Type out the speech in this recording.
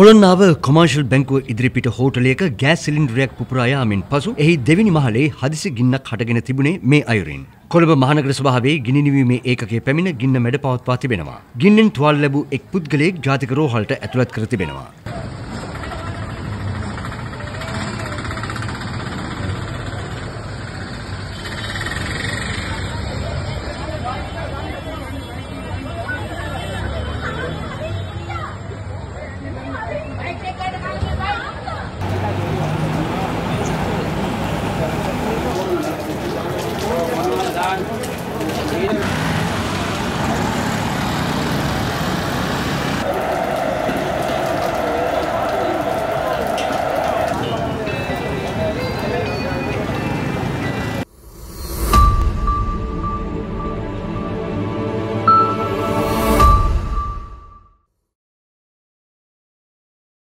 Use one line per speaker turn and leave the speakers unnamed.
Kolonnawa commercial බැංකුව ඉදිරිපිට හෝටලයක gas සිලින්ඩරයක් පුපුරා යාමෙන් පසු එහි දෙවිනි මහලේ හදිසි ගින්නක් හටගෙන තිබුණේ මේ අයුරින්. කොළඹ මහනගර සභාවේ ගිනි නිවීමේ ඒකකයේ පැමිණ ගින්න මැඩ පවත්වා තිබෙනවා. ගින්නෙන් තුවාල ලැබූ එක් පුද්ගලයෙක් ජාතික රෝහලට ඇතුළත් කර තිබෙනවා. Later.